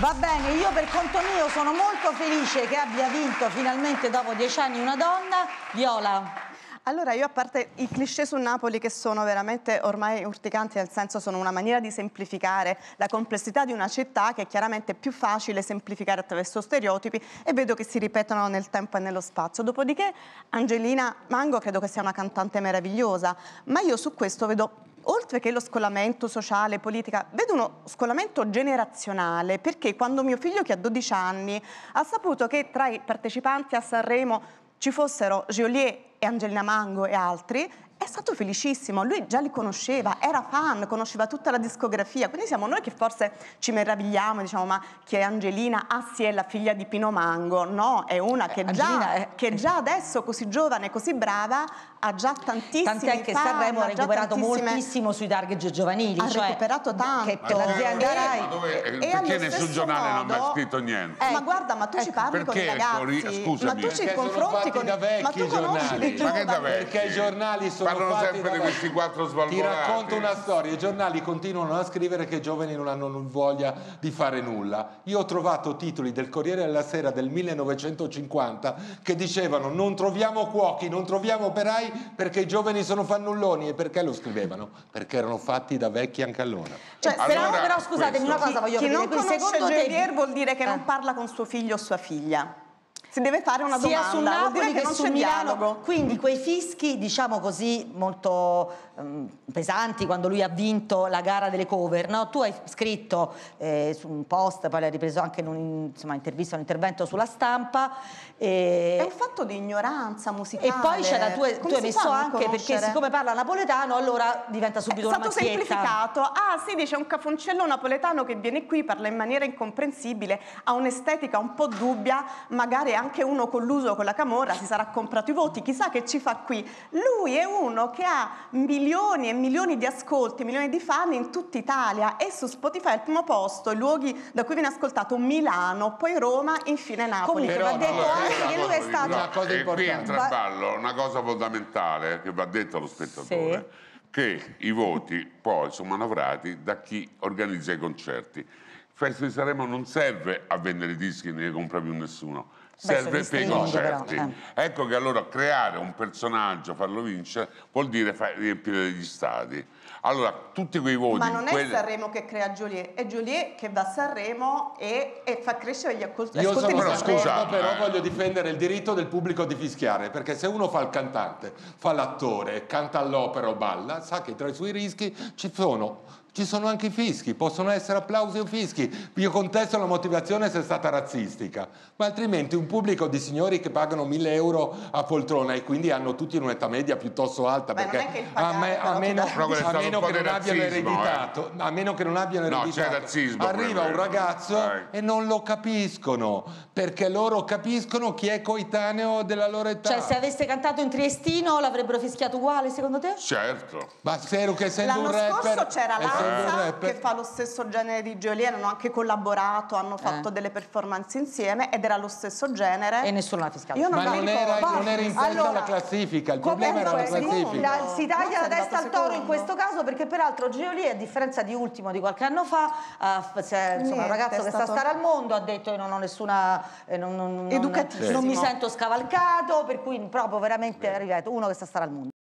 Va bene, io per conto mio sono molto felice che abbia vinto finalmente dopo dieci anni una donna. Viola. Allora io a parte i cliché su Napoli che sono veramente ormai urticanti nel senso sono una maniera di semplificare la complessità di una città che è chiaramente più facile semplificare attraverso stereotipi e vedo che si ripetono nel tempo e nello spazio. Dopodiché Angelina Mango credo che sia una cantante meravigliosa ma io su questo vedo oltre che lo scolamento sociale, politica, vedo uno scolamento generazionale perché quando mio figlio che ha 12 anni ha saputo che tra i partecipanti a Sanremo ci fossero Geolier e Angelina Mango e altri, è stato felicissimo, lui già li conosceva, era fan, conosceva tutta la discografia, quindi siamo noi che forse ci meravigliamo, diciamo ma chi è Angelina? Ah sì, è la figlia di Pino Mango, no, è una che, eh, già, è... che già adesso così giovane, così brava, ha già tantissimi Tant'è che Sanremo ha recuperato tantissime... moltissimo sui target giovanili. Ha cioè, recuperato tanto. Che l'azienda Rai... Dove, e, perché nessun giornale modo... non mi ha scritto niente? Eh, ma guarda, ma tu ecco, ci parli con i ragazzi, scusami, ma tu ci confronti con... Da vecchi, ma tu conosci dei giovani. Perché i giornali sono Parlano sempre di questi quattro svalvolati. Ti racconto una storia, i giornali continuano a scrivere che i giovani non hanno voglia di fare nulla. Io ho trovato titoli del Corriere della Sera del 1950 che dicevano non troviamo cuochi, non troviamo operai perché i giovani sono fannulloni e perché lo scrivevano? Perché erano fatti da vecchi anche allora. Cioè, allora, però, però scusatemi questo. una cosa voglio chi, chi non conosce secondo te... vuol dire che eh. non parla con suo figlio o sua figlia si deve fare una sia domanda. Su Napoli che, che su Milano. dialogo. quindi quei fischi diciamo così molto um, pesanti quando lui ha vinto la gara delle cover no? tu hai scritto eh, su un post poi l'hai ripreso anche in un'intervista un intervento sulla stampa e... è un fatto di ignoranza musicale. E poi c'era tu, tu hai messo anche perché siccome parla napoletano allora diventa subito è una macchietta è stato semplificato. Ah sì dice un cafoncello napoletano che viene qui parla in maniera incomprensibile ha un'estetica un po' dubbia magari anche uno colluso con la Camorra si sarà comprato i voti, chissà che ci fa qui. Lui è uno che ha milioni e milioni di ascolti, milioni di fan in tutta Italia e su Spotify al primo posto, i luoghi da cui viene ascoltato Milano, poi Roma, infine Napoli. Comunque va detto no, anche che lui è stato... Una cosa importante. qui entra in ballo una cosa fondamentale che va detto allo spettatore. Sì che i voti poi sono manovrati da chi organizza i concerti. Il Festival di Sanremo non serve a vendere dischi, ne compra più nessuno, serve per i concerti. Eh. Ecco che allora creare un personaggio, farlo vincere, vuol dire riempire degli stadi. Allora, tutti quei voti... Ma non quelle... è Sanremo che crea Joliet, è Joliet che va a Sanremo e, e fa crescere gli ascolti Io sono però, scusa, però eh. voglio difendere il diritto del pubblico di fischiare, perché se uno fa il cantante, fa l'attore, canta all'opera o balla, sa che tra i suoi rischi ci sono ci sono anche i fischi, possono essere applausi o fischi. Io contesto la motivazione se è stata razzistica, ma altrimenti un pubblico di signori che pagano 1000 euro a poltrona e quindi hanno tutti un'età media piuttosto alta, Beh, perché a, me, a, meno, a meno che non abbiano ereditato, eh. a meno che non abbiano no, ereditato, arriva un ragazzo e non lo capiscono, perché loro capiscono chi è coetaneo della loro età. Cioè se avesse cantato in triestino l'avrebbero fischiato uguale secondo te? Certo. Ma spero che essendo un rapper... L'anno scorso c'era la che fa lo stesso genere di Jolie, hanno anche collaborato, hanno eh. fatto delle performance insieme ed era lo stesso genere. E nessuno l'ha fiscato. Io non Ma non era, non era, in testa allora, alla classifica, il problema era la classifica. si taglia la testa al toro in questo caso perché peraltro Geolier, a differenza di Ultimo di qualche anno fa, uh, se, insomma, un ragazzo che sta a stare al mondo ha detto io non ho nessuna... Eh, non, non, non, non mi sento scavalcato, per cui proprio veramente, ripeto, uno che sta a stare al mondo.